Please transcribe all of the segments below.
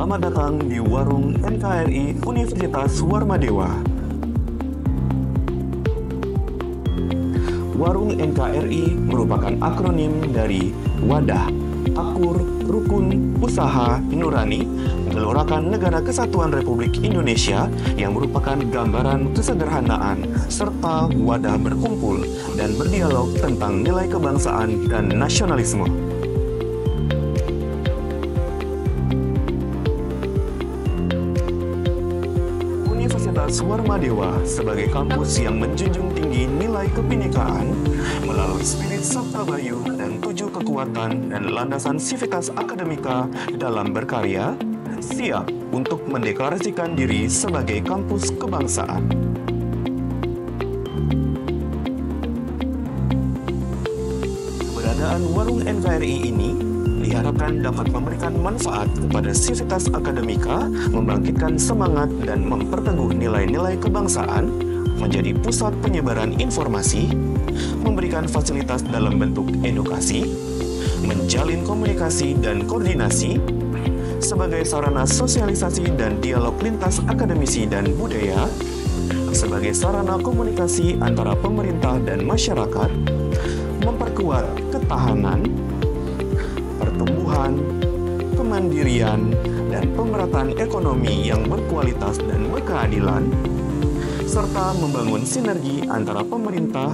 Selamat datang di warung NKRI Universitas Warmadewa. Warung NKRI merupakan akronim dari Wadah, Akur, Rukun, Usaha, Nurani, Geloraan Negara Kesatuan Republik Indonesia yang merupakan gambaran kesederhanaan serta wadah berkumpul dan berdialog tentang nilai kebangsaan dan nasionalisme. Universitas Warmadewa sebagai kampus yang menjunjung tinggi nilai kebinekaan melalui spirit Sabta Bayu dan tujuh kekuatan dan landasan sivitas akademika dalam berkarya, siap untuk mendeklarasikan diri sebagai kampus kebangsaan. Keberadaan warung NKRI ini diharapkan dapat memberikan manfaat kepada sivitas akademika, membangkitkan semangat dan memperteguh nilai-nilai kebangsaan, menjadi pusat penyebaran informasi, memberikan fasilitas dalam bentuk edukasi, menjalin komunikasi dan koordinasi, sebagai sarana sosialisasi dan dialog lintas akademisi dan budaya, sebagai sarana komunikasi antara pemerintah dan masyarakat, memperkuat ketahanan, kemandirian, dan pemerataan ekonomi yang berkualitas dan berkeadilan, serta membangun sinergi antara pemerintah,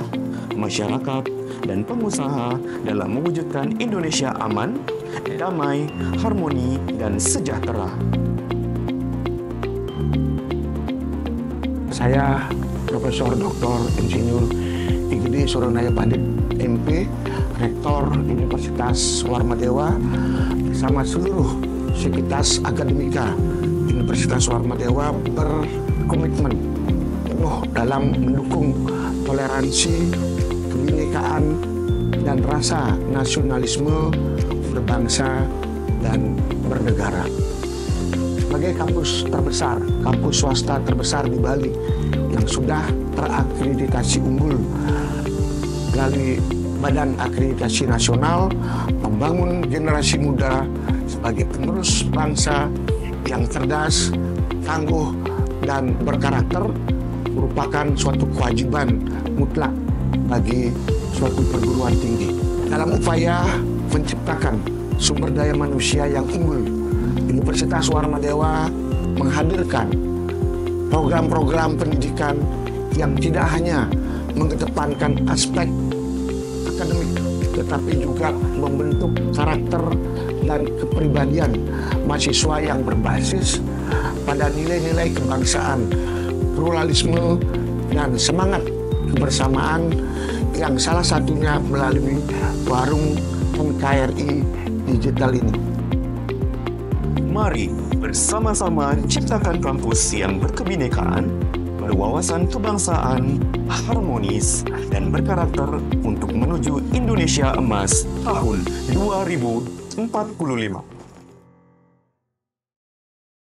masyarakat, dan pengusaha dalam mewujudkan Indonesia aman, damai, harmoni, dan sejahtera. Saya Profesor Dr. Insinyur IGD Suranaya Pandit MP, Rektor Universitas Warmadewa bersama seluruh sivitas akademika Universitas Warmadewa berkomitmen penuh dalam mendukung toleransi, kebinekaan, dan rasa nasionalisme berbangsa dan bernegara. Sebagai kampus terbesar, kampus swasta terbesar di Bali yang sudah terakreditasi unggul melalui Badan Akreditasi Nasional membangun generasi muda sebagai penerus bangsa yang cerdas, tangguh, dan berkarakter merupakan suatu kewajiban mutlak bagi suatu perguruan tinggi. Dalam upaya menciptakan sumber daya manusia yang unggul, Universitas Warmadewa menghadirkan program-program pendidikan yang tidak hanya mengedepankan aspek akademik, tetapi juga membentuk karakter dan kepribadian mahasiswa yang berbasis pada nilai-nilai kebangsaan, pluralisme, dan semangat kebersamaan yang salah satunya melalui warung NKRI digital ini. Mari bersama-sama ciptakan kampus yang berkebinekaan, berwawasan kebangsaan, harmonis, dan berkarakter untuk menuju Indonesia Emas tahun 2045.